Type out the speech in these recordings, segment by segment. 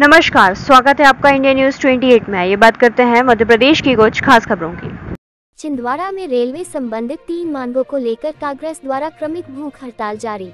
नमस्कार स्वागत है आपका इंडिया न्यूज़ 28 में। ये बात करते हैं मध्य प्रदेश की कुछ खास खबरों की। छिंदवाड़ा में रेलवे संबंधित तीन मांगों को लेकर कांग्रेस द्वारा क्रमिक भूख हड़ताल जारी।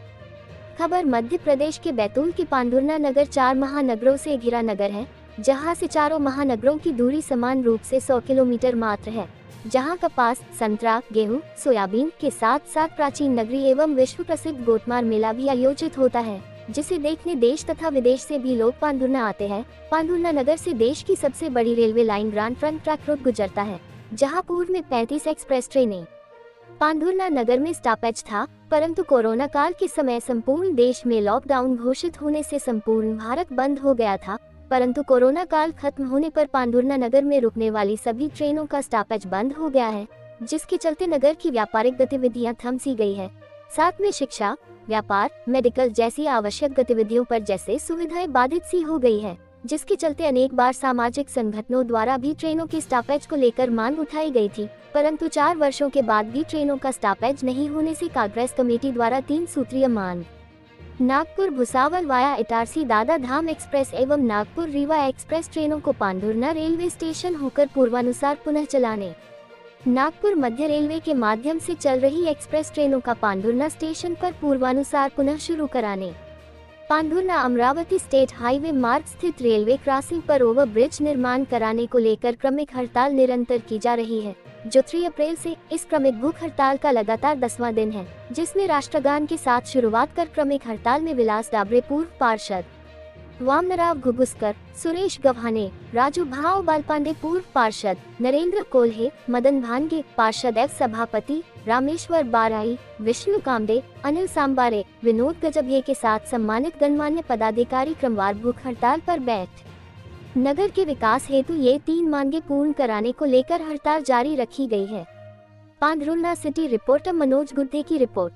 खबर मध्य प्रदेश के बैतूल की पांडुरना नगर चार महानगरों से घिरा नगर है जहाँ से चारों महानगरों की दूरी समान रूप से 100 किलोमीटर मात्र है जहाँ कपास संतरा गेहूँ, सोयाबीन के साथ साथ प्राचीन नगरी एवं विश्व प्रसिद्ध गोटमार मेला भी आयोजित होता है। जिसे देखने देश तथा विदेश से भी लोग पांडुरना आते हैं। पांडुरना नगर से देश की सबसे बड़ी railway line grand front track road गुजरता है, जहाँ पूर्व में 35 एक्सप्रेस ट्रेनें। पांडुरना नगर में स्टॉपेज था, परंतु कोरोना काल के समय संपूर्ण देश में लॉकडाउन घोषित होने से संपूर्ण भारत बंद हो गया था, परंतु कोरोना काल खत्म होने पर पांडुरना नगर में रुकने वाली सभी ट्रेनों का स्टॉपेज बंद हो गया है, जिसके चलते नगर की व्यापारिक गतिविधियाँ थम सी गई है। साथ में शिक्षा व्यापार मेडिकल जैसी आवश्यक गतिविधियों पर जैसे सुविधाएँ बाधित सी हो गई है, जिसके चलते अनेक बार सामाजिक संगठनों द्वारा भी ट्रेनों की स्टॉपेज को लेकर मांग उठाई गई थी, परंतु चार वर्षों के बाद भी ट्रेनों का स्टॉपेज नहीं होने से कांग्रेस कमेटी द्वारा तीन सूत्रीय मांग। नागपुर भुसावल वाया इटारसी दादा धाम एक्सप्रेस एवं नागपुर रीवा एक्सप्रेस ट्रेनों को पांडुरना रेलवे स्टेशन होकर पूर्वानुसार पुनः चलाने। नागपुर मध्य रेलवे के माध्यम से चल रही एक्सप्रेस ट्रेनों का पांडुरना स्टेशन पर पूर्वानुसार पुनः शुरू कराने। पांडुरना अमरावती स्टेट हाईवे मार्ग स्थित रेलवे क्रॉसिंग पर ओवर ब्रिज निर्माण कराने को लेकर क्रमिक हड़ताल निरंतर की जा रही है, जो 3 अप्रैल से इस क्रमिक भूख हड़ताल का लगातार दसवां दिन है, जिसमें राष्ट्रगान के साथ शुरुआत कर क्रमिक हड़ताल में विलास डाबरे पूर्व पार्षद वामनराव घुगुस्कर सुरेश गव्हाणे, राजू भाव बालपांडे पूर्व पार्षद, नरेंद्र कोल्हे, मदन भानगे पार्षद एफ़ सभापति, रामेश्वर बाराई विष्णु कामदे, अनिल सांबारे, विनोद गजभिये के साथ सम्मानित गणमान्य पदाधिकारी क्रमवार भूख हड़ताल पर बैठ। नगर के विकास हेतु ये तीन मांगे पूर्ण कराने को लेकर हड़ताल जारी रखी गई है। पांडरुल्ला सिटी रिपोर्टर मनोज गुद्दे की रिपोर्ट।